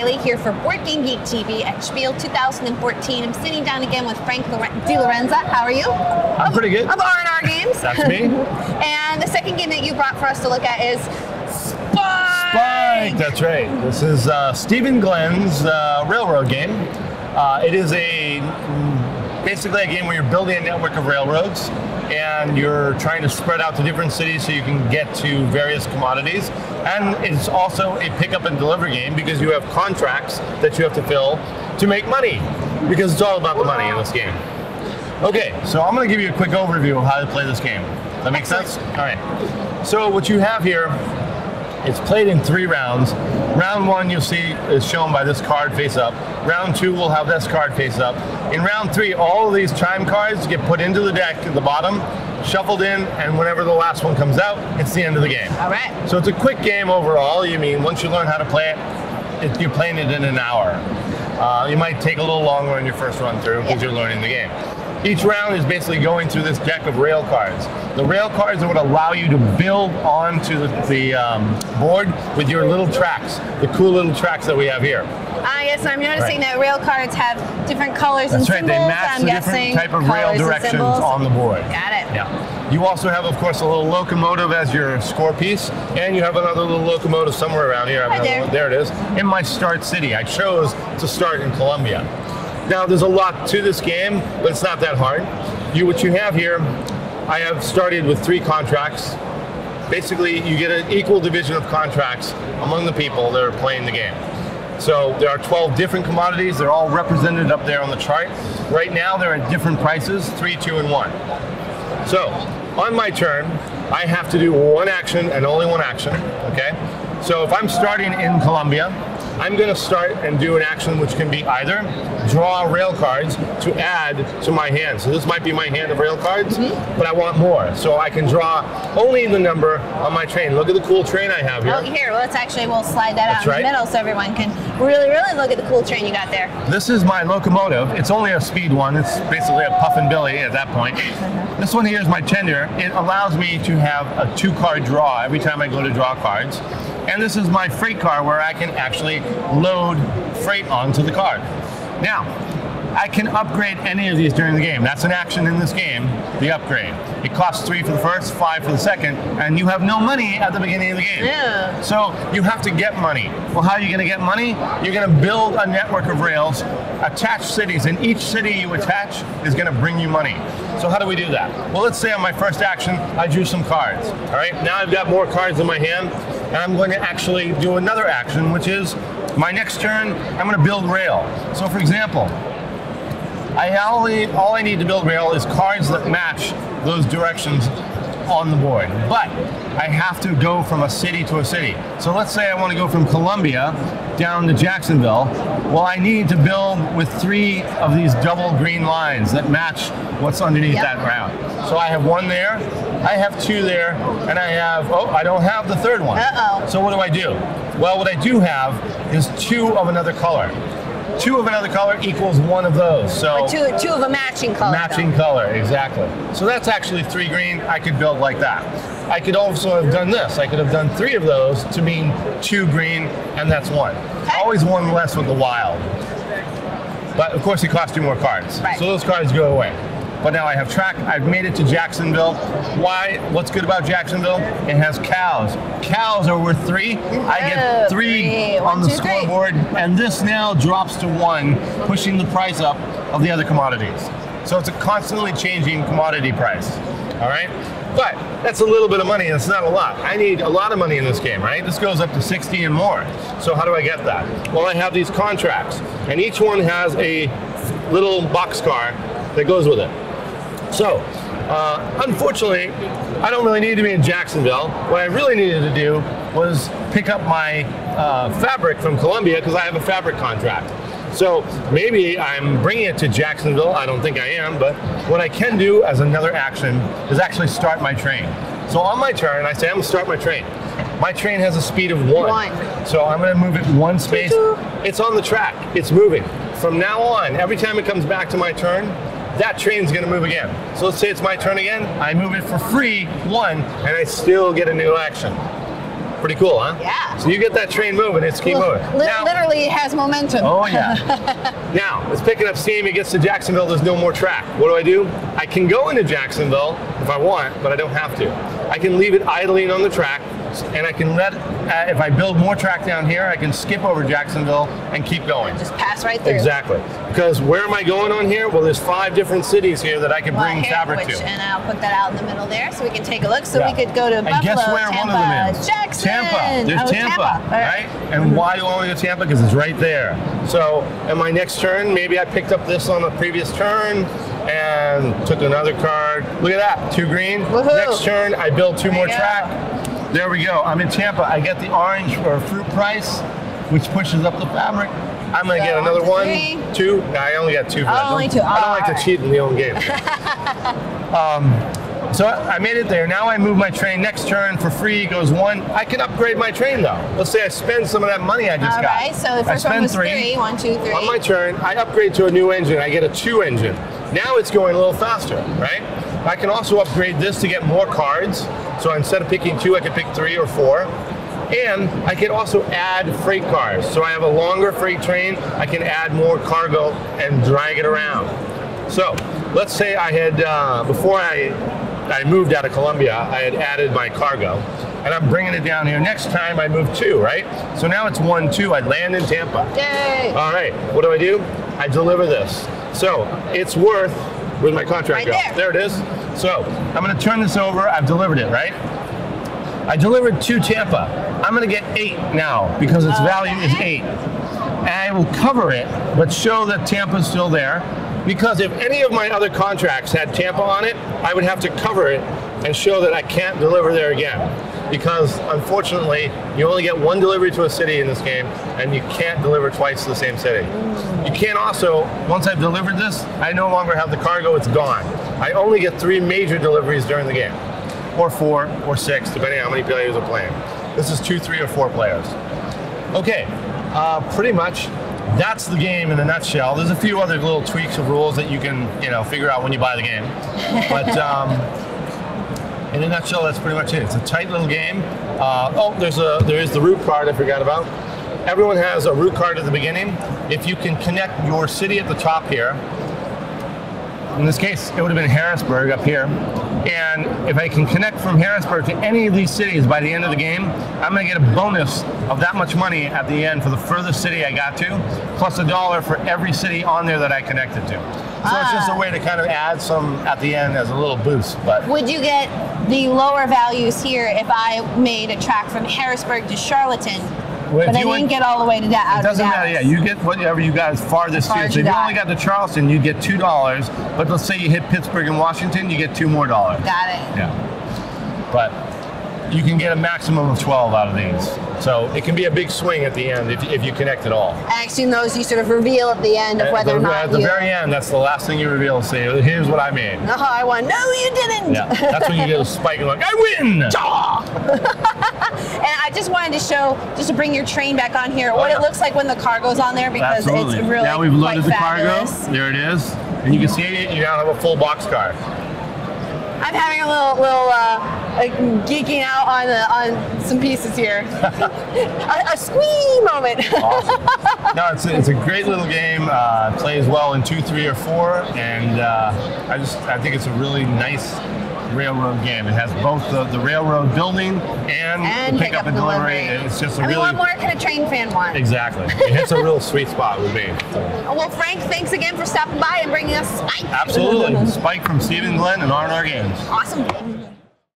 Riley here for Board Game Geek TV at Spiel 2014. I'm sitting down again with Frank DiLorenzo. How are you? I'm pretty good. Of R&R Games. That's me. and the second game that you brought for us to look at is Spike. Spike, that's right. This is uh, Stephen Glenn's uh, railroad game. Uh, it is a basically a game where you're building a network of railroads and you're trying to spread out to different cities so you can get to various commodities. And it's also a pickup and deliver game because you have contracts that you have to fill to make money because it's all about the money in this game. Okay, so I'm going to give you a quick overview of how to play this game. That make sense? All right. So what you have here it's played in three rounds. Round one, you'll see, is shown by this card face up. Round two will have this card face up. In round three, all of these chime cards get put into the deck at the bottom, shuffled in, and whenever the last one comes out, it's the end of the game. All right. So it's a quick game overall. You mean once you learn how to play it, it you're playing it in an hour. Uh, you might take a little longer on your first run through because you're learning the game. Each round is basically going through this deck of rail cards. The rail cards are what allow you to build onto the, the um, board with your little tracks, the cool little tracks that we have here. Ah, yes, I'm noticing right. that rail cards have different colors That's and right. symbols. They match I'm the guessing different type of rail directions on the board. Got it. Yeah. You also have, of course, a little locomotive as your score piece, and you have another little locomotive somewhere around here. Right there. there it is. In my start city. I chose to start in Columbia. Now, there's a lot to this game, but it's not that hard. You, what you have here, I have started with three contracts. Basically, you get an equal division of contracts among the people that are playing the game. So there are 12 different commodities. They're all represented up there on the chart. Right now, they're at different prices, three, two, and one. So on my turn, I have to do one action and only one action, okay? So if I'm starting in Columbia, I'm going to start and do an action which can be either draw rail cards to add to my hand. So this might be my hand of rail cards, mm-hmm. but I want more. So I can draw only the number on my train. Look at the cool train I have here. Oh, here, let's actually, we'll slide that That's out right. in the middle so everyone can really, really look at the cool train you got there. This is my locomotive. It's only a speed one. It's basically a puff and billy at that point. Mm-hmm. This one here is my tender. It allows me to have a two card draw every time I go to draw cards. And this is my freight car where I can actually load freight onto the car. Now, I can upgrade any of these during the game. That's an action in this game, the upgrade. It costs three for the first, five for the second, and you have no money at the beginning of the game. Yeah. So you have to get money. Well, how are you going to get money? You're going to build a network of rails, attach cities, and each city you attach is going to bring you money. So how do we do that? Well, let's say on my first action, I drew some cards. All right, now I've got more cards in my hand, and I'm going to actually do another action, which is my next turn, I'm going to build rail. So for example, I only, all I need to build rail is cards that match those directions on the board. But I have to go from a city to a city. So let's say I want to go from Columbia down to Jacksonville. Well, I need to build with three of these double green lines that match what's underneath yep. that route. So I have one there, I have two there, and I have, oh, I don't have the third one. Uh-oh. So what do I do? Well, what I do have is two of another color two of another color equals one of those. So two, two of a matching color. Matching though. color, exactly. So that's actually three green. I could build like that. I could also have done this. I could have done three of those to mean two green, and that's one. Okay. Always one less with the wild. But of course, it costs you more cards. Right. So those cards go away. But now I have track. I've made it to Jacksonville. Why? What's good about Jacksonville? It has cows. Cows are worth three. I get three, three. on One, the two, three. scoreboard, and this now drops to one, pushing the price up of the other commodities. So it's a constantly changing commodity price. All right. But that's a little bit of money, and it's not a lot. I need a lot of money in this game, right? This goes up to 60 and more. So how do I get that? Well, I have these contracts, and each one has a little box car that goes with it. So, uh, unfortunately, I don't really need to be in Jacksonville. What I really needed to do was pick up my uh, fabric from Columbia because I have a fabric contract. So maybe I'm bringing it to Jacksonville. I don't think I am, but what I can do as another action is actually start my train. So on my turn, I say I'm gonna start my train. My train has a speed of one. One. So I'm gonna move it one space. It's on the track, it's moving. From now on, every time it comes back to my turn, that train's gonna move again. So let's say it's my turn again, I move it for free, one, and I still get a new action. Pretty cool, huh? Yeah. So you get that train moving, it's keep moving. Li- Now- literally has momentum. Oh yeah. now it's picking up steam. It gets to Jacksonville. There's no more track. What do I do? I can go into Jacksonville if I want, but I don't have to. I can leave it idling on the track, and I can let. Uh, if I build more track down here, I can skip over Jacksonville and keep going. Just pass right through. Exactly. Because where am I going on here? Well, there's five different cities here that I can Well, bring fabric to. and I'll put that out in the middle there so we can take a look. So Yeah. we could go to and Buffalo, guess where Tampa, one of them is? Jackson. Tampa. There's Oh, Tampa, All right? And why do I want to go to Tampa? Because it's right there. So, in my next turn, maybe I picked up this on the previous turn and took another card. Look at that, two green. Woohoo. Next turn, I build two There more go. Track. There we go. I'm in Tampa. I get the orange or fruit price, which pushes up the fabric. I'm gonna So, get another one, one, two, three. two. No, I only got two. for Oh, only Don't- two. I don't like to cheat in the own game. Um, so I made it there. Now I move my train. Next turn for free goes one. I can upgrade my train though. Let's say I spend some of that money I just All got. right, so the first one spend was three. One, two, three. On my turn, I upgrade to a new engine. I get a two engine. Now it's going a little faster, right? I can also upgrade this to get more cards. So instead of picking two, I can pick three or four. And I can also add freight cars. So I have a longer freight train. I can add more cargo and drag it around. So let's say I had, uh, before I, I moved out of Columbia, I had added my cargo and I'm bringing it down here. Next time I move two, right? So now it's one, two. I land in Tampa. Yay. All right, what do I do? I deliver this. So it's worth, where's my contract Right go? there. it is. So I'm gonna turn this over, I've delivered it, right? I delivered to Tampa. I'm gonna get eight now because its value is eight. And I will cover it, but show that Tampa's still there. Because if any of my other contracts had Tampa on it, I would have to cover it and show that I can't deliver there again. Because unfortunately, you only get one delivery to a city in this game, and you can't deliver twice to the same city. You can't also, once I've delivered this, I no longer have the cargo, it's gone. I only get three major deliveries during the game, or four, or six, depending on how many players are playing. This is two, three, or four players. Okay, uh, pretty much that's the game in a nutshell. There's a few other little tweaks of rules that you can, you know, figure out when you buy the game. But um, in a nutshell, that's pretty much it. It's a tight little game. Uh, oh, there's a there is the route card I forgot about. Everyone has a route card at the beginning. If you can connect your city at the top here, in this case, it would have been Harrisburg up here. And if I can connect from Harrisburg to any of these cities by the end of the game, I'm going to get a bonus of that much money at the end for the furthest city I got to, plus a dollar for every city on there that I connected to. So it's just a Ah. way to kind of add some at the end as a little boost. But Would you get the lower values here if I made a track from Harrisburg to Charlotten, Well, but I you didn't went- get all the way to that? It doesn't matter. Yeah, you get whatever you guys farthest Far to. as So if you only got to Charleston, you get two dollars. But let's say you hit Pittsburgh and Washington, you get two more dollars. Got it. Yeah. But you can get a maximum of 12 out of these. So it can be a big swing at the end if, if you connect it all. I assume those you sort of reveal at the end of whether the, or not at the you. very end, that's the last thing you reveal. Say, here's what I made. Oh, I won. No, you didn't. Yeah, that's when you get a spike and like, I win! And I just wanted to show, just to bring your train back on here, what Oh, yeah. it looks like when the cargo's on there because Absolutely. it's really now we've loaded the quite cargo. fabulous. There it is. And you can see it, you now have a full box car. I'm having a little, little uh, like geeking out on uh, on some pieces here. a, a squee moment. Awesome. no, it's a, it's a great little game. Uh, plays well in two, three, or four, and uh, I just I think it's a really nice railroad game. It has both the, the railroad building and, and the pickup and delivery. It's just a I mean, really what more can a train fan want? exactly. It hits a real sweet spot with me. So, oh, Well, Frank, thanks again for stopping by and bringing us Spike. absolutely, Spike from Stephen Glenn and R&R Games. awesome.